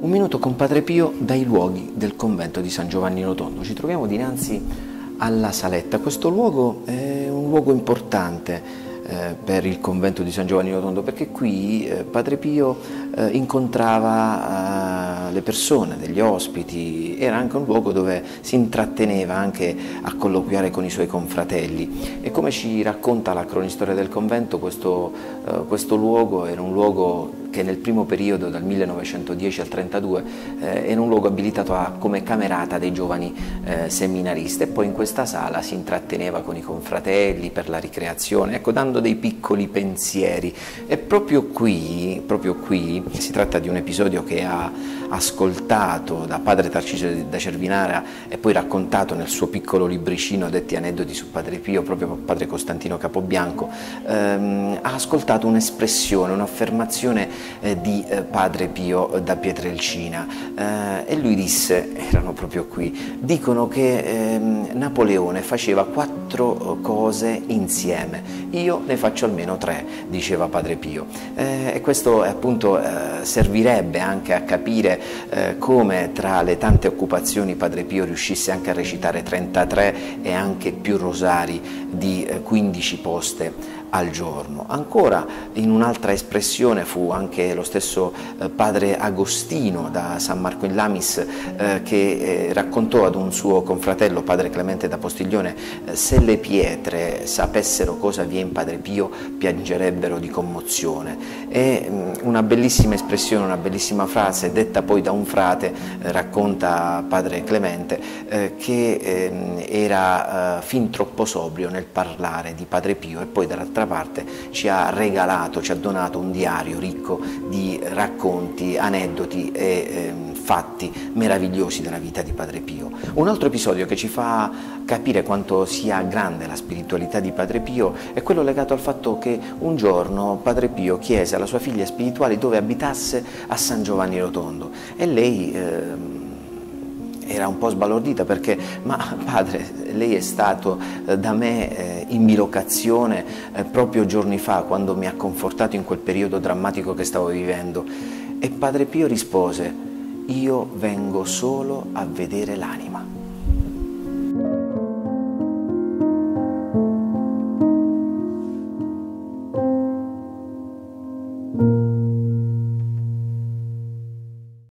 Minuto con Padre Pio dai luoghi del convento di San Giovanni Rotondo. Ci troviamo dinanzi alla Saletta. Questo luogo è un luogo importante eh, per il convento di San Giovanni Rotondo perché qui eh, Padre Pio eh, incontrava eh, le persone, degli ospiti, era anche un luogo dove si intratteneva anche a colloquiare con i suoi confratelli e come ci racconta la cronistoria del convento questo, eh, questo luogo era un luogo che nel primo periodo, dal 1910 al 32, eh, era un luogo abilitato a, come camerata dei giovani eh, seminaristi e poi in questa sala si intratteneva con i confratelli per la ricreazione, ecco, dando dei piccoli pensieri. E proprio qui, proprio qui, si tratta di un episodio che ha ascoltato da padre Tarcisio da Cervinara e poi raccontato nel suo piccolo libricino detti aneddoti su Padre Pio, proprio padre Costantino Capobianco, ehm, ha ascoltato un'espressione, un'affermazione eh, di eh, Padre Pio da Pietrelcina. Eh, e lui disse, erano proprio qui, dicono che ehm, Napoleone faceva quattro cose insieme, io ne faccio almeno tre, diceva Padre Pio eh, e questo appunto eh, servirebbe anche a capire eh, come tra le tante occupazioni Padre Pio riuscisse anche a recitare 33 e anche più rosari di 15 poste al giorno. Ancora in un'altra espressione fu anche lo stesso eh, padre Agostino da San Marco in Lamis eh, che eh, raccontò ad un suo confratello, padre Clemente da Postiglione, eh, le pietre sapessero cosa vi è in Padre Pio piangerebbero di commozione. È mm, una bellissima espressione, una bellissima frase detta poi da un frate, eh, racconta padre Clemente, eh, che ehm, era fin troppo sobrio nel parlare di Padre Pio e poi dall'altra parte ci ha regalato, ci ha donato un diario ricco di racconti, aneddoti e eh, fatti meravigliosi della vita di Padre Pio. Un altro episodio che ci fa capire quanto sia grande la spiritualità di Padre Pio è quello legato al fatto che un giorno Padre Pio chiese alla sua figlia spirituale dove abitasse a San Giovanni Rotondo e lei... Eh, era un po' sbalordita perché, ma padre, lei è stato eh, da me eh, in bilocazione eh, proprio giorni fa quando mi ha confortato in quel periodo drammatico che stavo vivendo. E padre Pio rispose, io vengo solo a vedere l'anima.